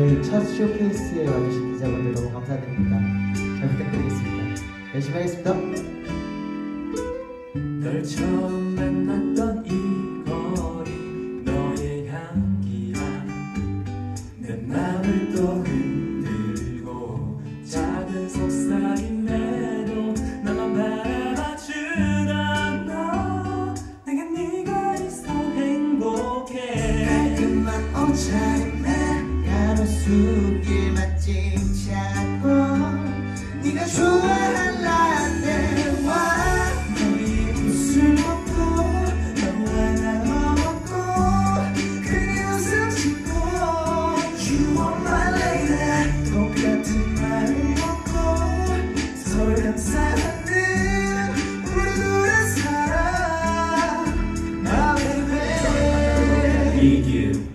오늘 첫 쇼케이스에 와주신 기자분들 너무 감사드립니다. 잘 부탁드리겠습니다. 열심히 하겠습니다. 널 처음 만났던 이 거리 너의 향기가 내 맘을 또 흔들고 작은 속삭임에도 나만 바라봐주던 너 내게 네가 있어 행복해 깔끔한 옷차림 에 가로수길 맛집 찾고 네가 좋아할 라떼와 너의 웃을 먹고 너와 나 먹고 그네 웃음 짓고 You are my lady 똑같은 마음 먹고 서로 감싸는 우리 둘의 사랑 My baby 이길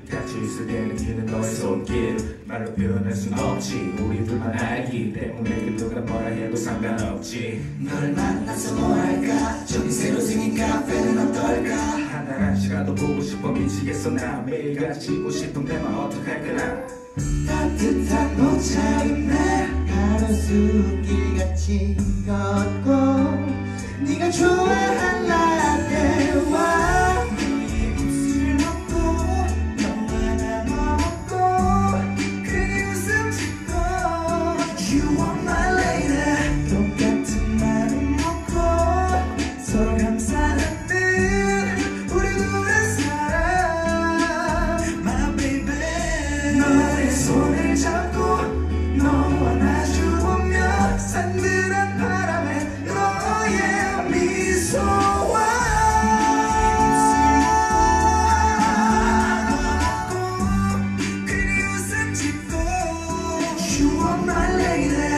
같이 때 느끼는 너의 손길 말로 표현할 순 없지. 우리 둘만 알기 때문에 그 누가 뭐라 해도 상관없지. 널 만나서 뭐랄까? 저기 새로 생긴 카페는 어떨까? 하나한 시간도 보고 싶어 미치겠어. 나 매일 같이 있고 싶은 데 만 어떡할까나. 따뜻한 옷차림에 가로수 길 같이 걷고 네가 좋아할 날 you are my lady